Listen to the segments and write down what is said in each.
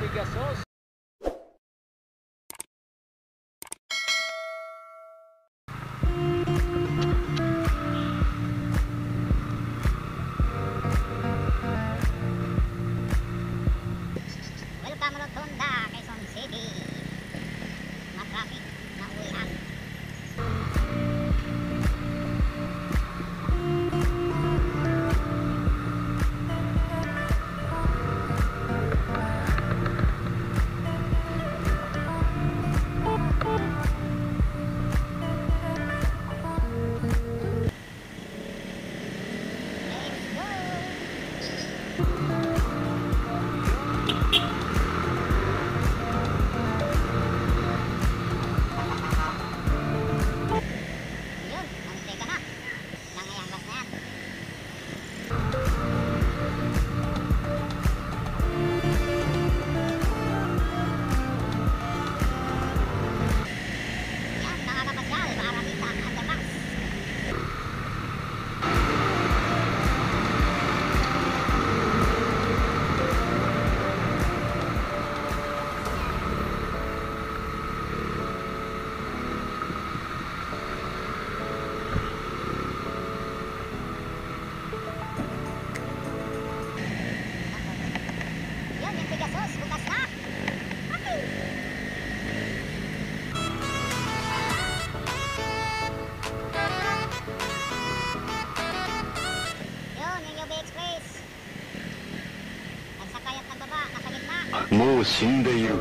ligação う死んでいる。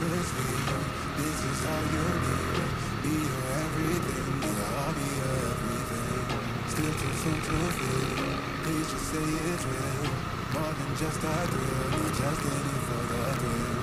this is how you do. Be your everything, but I'll be your everything. Still too soon to feel. Please just say it's real. More than just a thrill, just getting for the thrill.